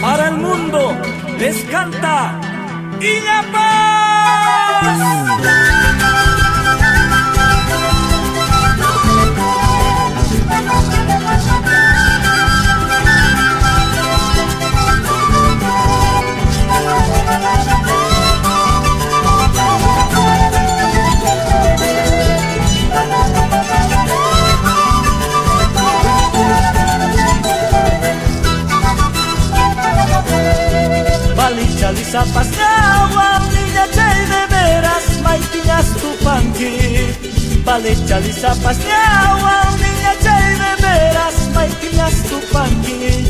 Para el mundo, les canta y la paz. Lisa pasaba, niña chay de veras, maitiñas tu panqui. Vale, chalisa pasaba, niña chay de veras, maitiñas tu panqui.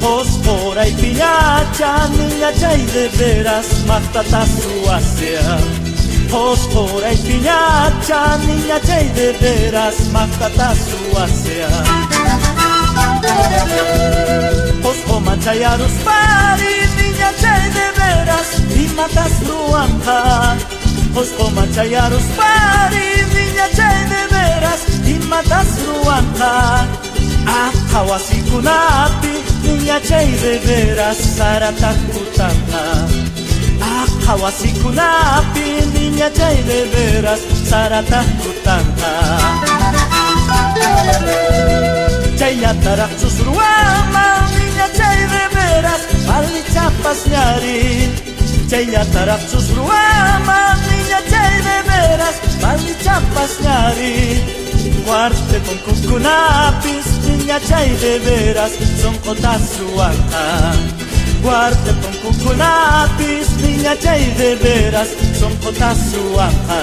Fosfora y piñacha, niña chay de veras, matata su asea. Fosfora y piñacha, niña chay de veras, matata su asea. Fosfo manchayarus pari, niña chay de veras y matas ruanja Osco machayaros pari niña chay de veras y matas ruanja Akawasikunapi niña chay de veras sarata kutanta Akawasikunapi niña chay de veras sarata susruama niña chay de veras πασιάρι Τσέλια ταραφτσούς ρουάμα Νίλια τσέλια μέρας Πάλι τσά πασιάρι Κουάρτε τον κουκουνάπης Νίλια τσέλια μέρας Στον κοντά σου αρτά Guarda τον κουκουνάπης Νίλια τσέλια μέρας Στον κοντά σου αρτά